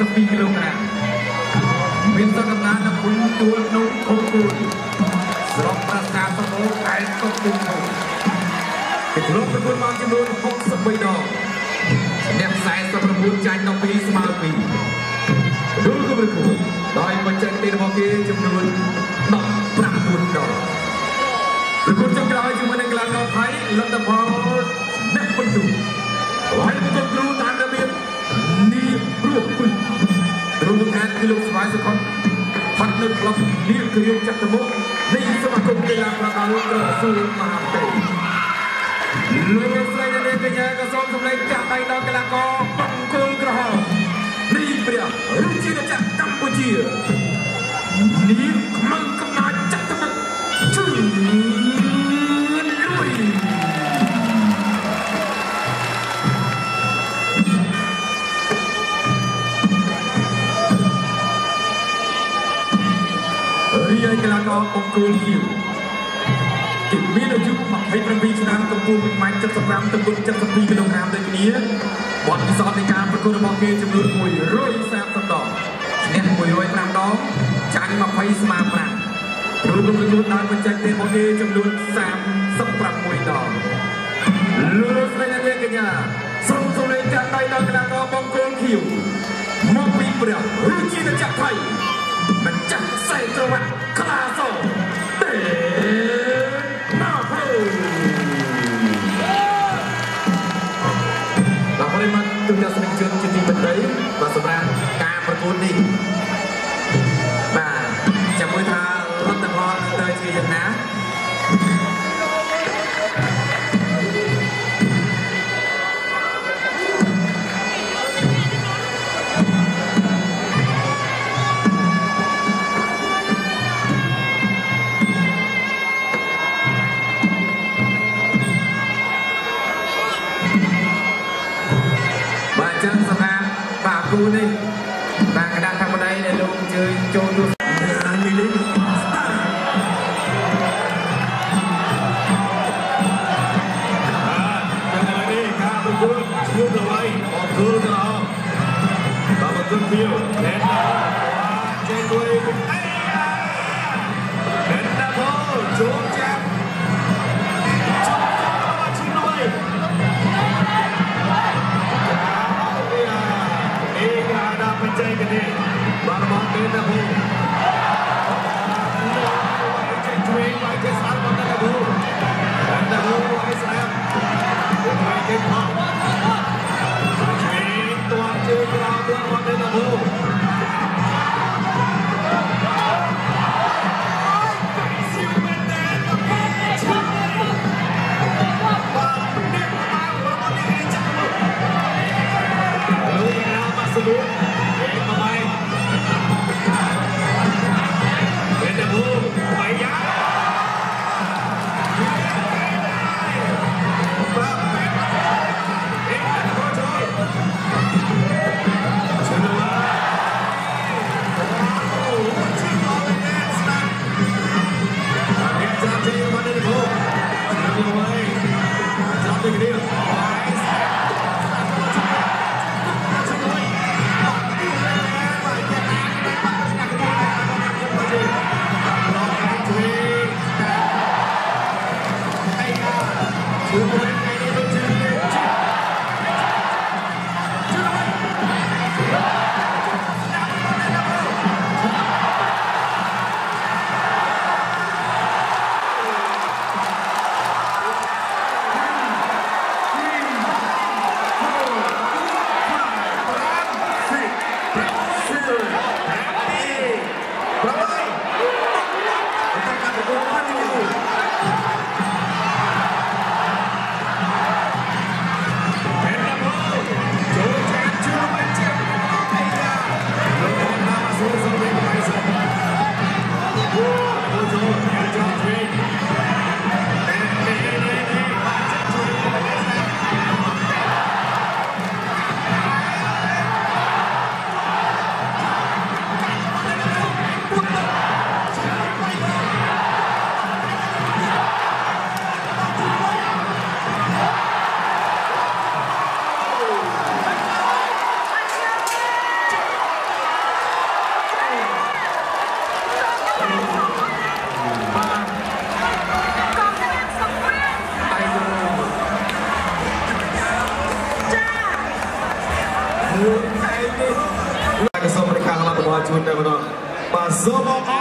កម្ពស់1ម៉ែត្រ80ឬ72គីឡូក្រាមមានសក្តានុពលទួលនោះធំគួរស្រុកប្រាសាទសមោខេត្តកោះកុងទៅគេធ្លាប់ប្រកួតមកចំនួន63ដងអ្នក49ចាញ់12ស្មើ2រួមគំរូគួរដោយបច្ចេកទេសរបស់គេចំនួន19ដងប្រកួតចុងក្រោយជាមួយនឹងកីឡាករថៃលទ្ធផលអ្នកបន្ទូហើយបន្ទូគ្រូតាម របៀបនេះព្រោះគុណគ្រូបង្ហាត់គឺលោកស្វាយសុខុនផាត់នៅក្លឹបនាងគយចក្រមុខនៃសមាគមកីឡាប្រដាល់ក្រសួងមហាផ្ទៃលោកស្រីនាងកញ្ញាក៏សូមសម្លេងចាក់ដៃដល់កីឡាករបង្គោលក្រហម ឯកីឡាករបង្គោលខៀវគេមានអាយុ27ឆ្នាំកម្ពស់1ម៉ែត្រ75ទម្ងន់72គីឡូក្រាមដូចគ្នាបទពិសោធន៍នៃការប្រកួតរបស់គេចំនួន130ដងឈ្នះ105ដងចាញ់20ស្មើ5រួមប្រកួតដោយបច្ចេកទេសរបស់គេចំនួន36ដងលោកស្រីនាងកញ្ញាសូមសូមលេងចាក់ដៃដល់កីឡាករបង្គោលខៀវមកពីព្រះរាជាណាចក្រថៃ មិនចាក់ខ្សែក្រវ៉ាត់ខ្លាសទេណាព្រោដល់ប្រិមត្តទូទាំងសមាជិកជនជាទីមេត្រីបាទសម្រាប់ការប្រកួតនេះបាទចាំមើលថាលទ្ធផលនឹងទៅជាយ៉ាងណា ទូនេះបាទកណ្ដាលខាងបណ្ដៃដែលលោកអញ្ជើញចូលទូធ្វើទៅឲ្យអត់ធ្វើទៅដល់បើមិនធ្វើទៀត Ainda bom. Cooper. ជូនតែម្ដងបាទសូមអបអ